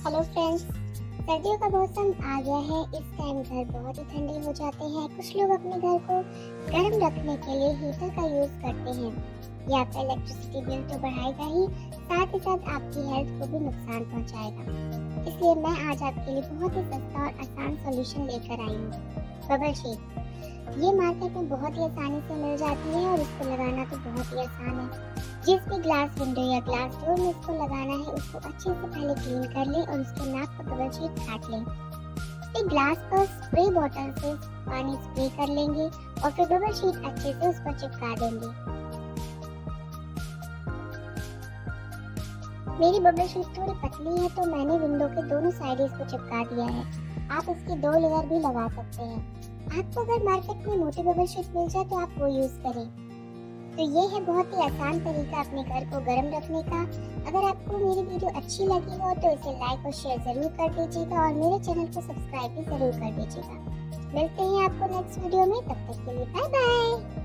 Hello friends सर्दियों का मौसम आ गया है। इस टाइम घर बहुत ही ठंडे हो जाते हैं। कुछ लोग अपने घर को गर्म रखने के लिए हीटर का यूज़ करते हैं। ये आपका इलेक्ट्रिसिटी बिल तो बढ़ाएगा ही, साथ ही साथ आपकी हेल्थ को भी नुकसान पहुंचाएगा। इसलिए मैं आज आपके लिए बहुत ही सस्ता और आसान सॉल्यूशन लेकर आई हूँ। बबल शीट ये मार्केट में बहुत ही आसानी से मिल जाती है और इसको लगाना तो बहुत ही आसान है। जिस भी ग्लास विंडो या ग्लास डोर में इसको लगाना है, उसको अच्छे से पहले क्लीन कर लें और उसके नाक पर बबल शीट काट लें। एक ग्लास पर स्प्रे बॉटल से पानी स्प्रे कर लेंगे और फिर बबल शीट अच्छे से उस पर चिपका देंगे। मेरी बबल शीट थोड़ी पतली है तो मैंने विंडो के दोनों साइड इसको चिपका दिया है। आप इसकी दो लेयर भी लगा सकते हैं। आपको अगर मार्केट में मोटी बबल शीट मिल जाए तो आप वो यूज़ करें। तो ये है बहुत ही आसान तरीका अपने घर को गर्म रखने का। अगर आपको मेरी वीडियो अच्छी लगी हो तो इसे लाइक और शेयर ज़रूर कर दीजिएगा और मेरे चैनल को सब्सक्राइब भी ज़रूर कर दीजिएगा। मिलते हैं आपको नेक्स्ट वीडियो में। तब तक के लिए बाय बाय